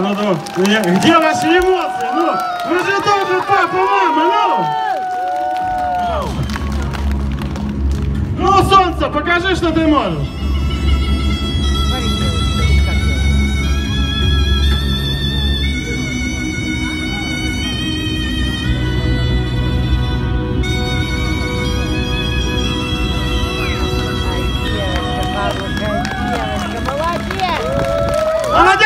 ну, ну ну, где ваши эмоции, ну, вы же тоже папа, мама, ну! Ну, солнце, покажи, что ты можешь. Молодец!